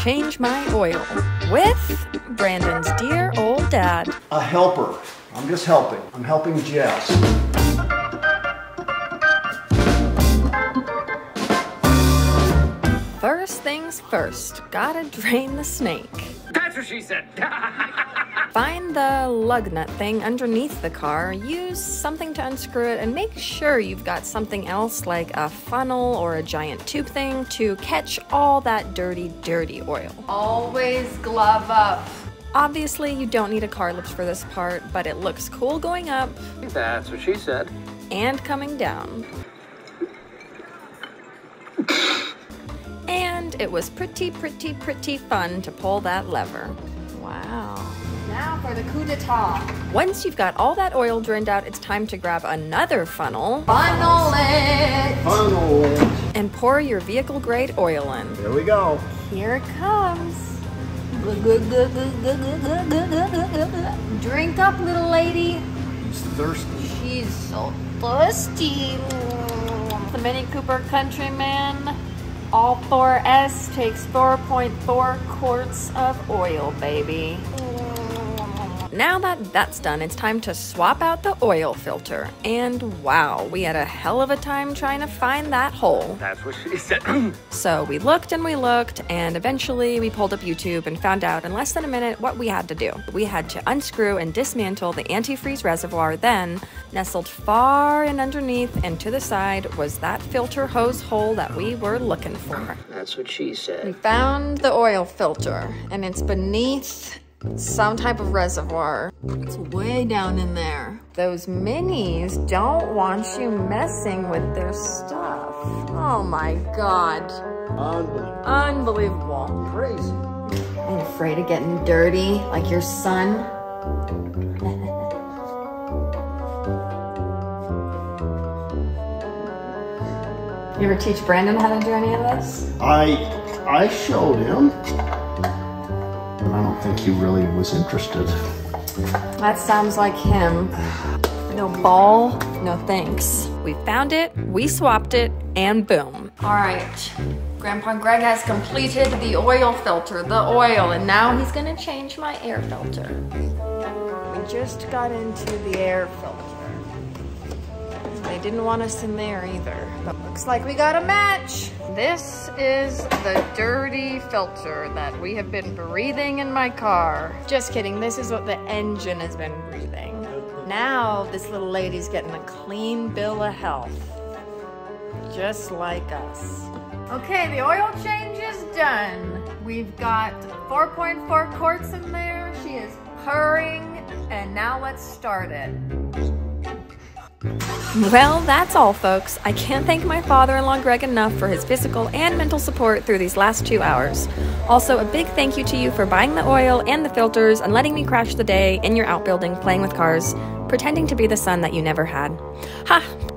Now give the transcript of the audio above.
change my oil with Brandon's dear old dad. A helper. I'm just helping. I'm helping Jess. First things first, gotta drain the snake. That's what she said. Find the lug nut thing underneath the car, use something to unscrew it, and make sure you've got something else like a funnel or a giant tube thing to catch all that dirty, dirty oil. Always glove up. Obviously, you don't need a car lips for this part, but it looks cool going up That's what she said. and coming down. And it was pretty, pretty, pretty fun to pull that lever. Wow. Now for the coup d'etat. Once you've got all that oil drained out, it's time to grab another funnel Funnel it. Funnel it. and pour your vehicle grade oil in. There we go. Here it comes. Drink up, little lady. He's thirsty. She's so thirsty. The Mini Cooper Countryman All Thor S takes 4.4 quarts of oil, baby. Now that that's done, it's time to swap out the oil filter. And wow, we had a hell of a time trying to find that hole. That's what she said. So we looked and we looked, and eventually we pulled up YouTube and found out in less than a minute what we had to do. We had to unscrew and dismantle the antifreeze reservoir, then, nestled far in underneath and to the side, was that filter hose hole that we were looking for. That's what she said. We found the oil filter, and it's beneath some type of reservoir. It's way down in there. Those minis don't want you messing with their stuff. Oh my god. Unbelievable. Unbelievable. Crazy. Are you afraid of getting dirty like your son? You ever teach Brandon how to do any of this? I I showed him. And I don't think he really was interested. That sounds like him. No ball, no thanks. We found it, we swapped it, and boom. All right, Grandpa Greg has completed the oil filter, the oil, and now he's gonna change my air filter. We just got into the air filter. They didn't want us in there either, but looks like we got a match. This is the dirty filter that we have been breathing in my car. Just kidding, this is what the engine has been breathing. Now this little lady's getting a clean bill of health. Just like us. Okay, the oil change is done. We've got 4.4 quarts in there. She is purring, and now let's start it. Well, that's all, folks. I can't thank my father in law Greg enough for his physical and mental support through these last two hours. Also, a big thank you to you for buying the oil and the filters and letting me crash the day in your outbuilding playing with cars, pretending to be the son that you never had. Ha!